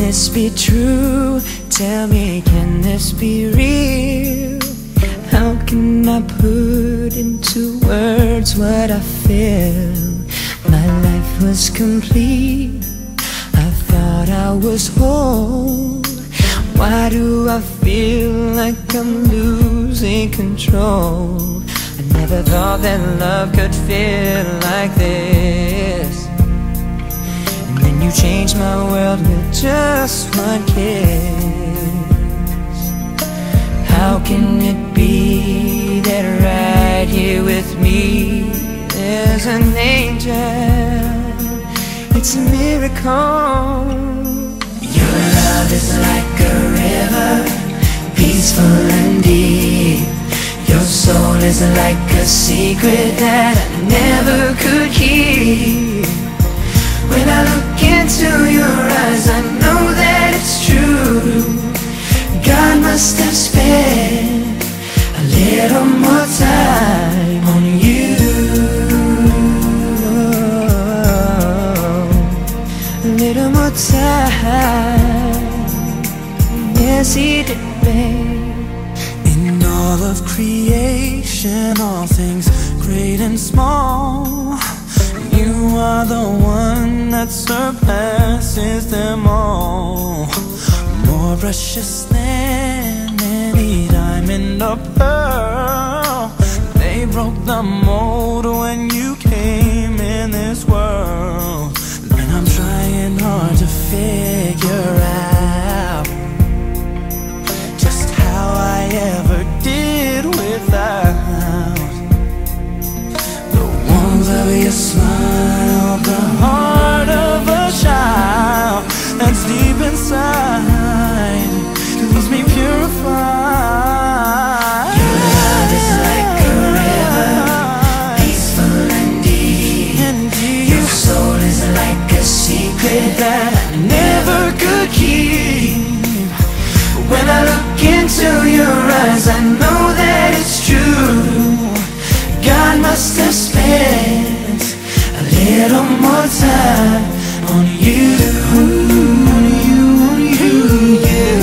this be true? Tell me, can this be real? How can I put into words what I feel? My life was complete. I thought I was whole. Why do I feel like I'm losing control? I never thought that love could feel like this. You changed my world with just one kiss. How can it be that right here with me there's an angel? It's a miracle. Your love is like a river, peaceful and deep. Your soul is like a secret that I never could keep. More time. Yes, he did, babe. In all of creation, all things great and small, you are the one that surpasses them all. More precious than any diamond or pearl. They broke the mold your smile, the heart of a child that's deep inside leaves me purified. Your love is like a river, peaceful and deep. Indeed, Your soul is like a secret that I never could keep. When I look into your eyes, I know that it's true. God must have a on you, on you, on you, you.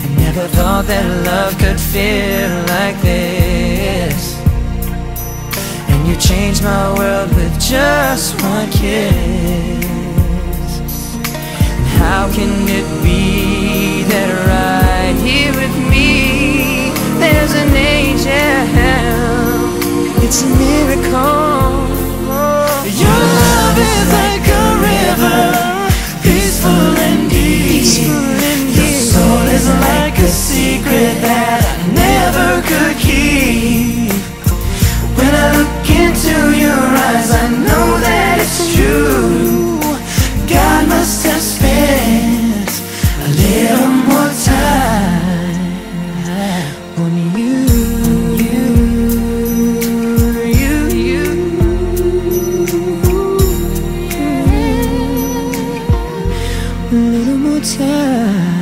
I never thought that love could feel like this. And you changed my world with just one kiss. How can it be It's a miracle. Your love is like a river, peaceful and deep. Your soul is like a secret that time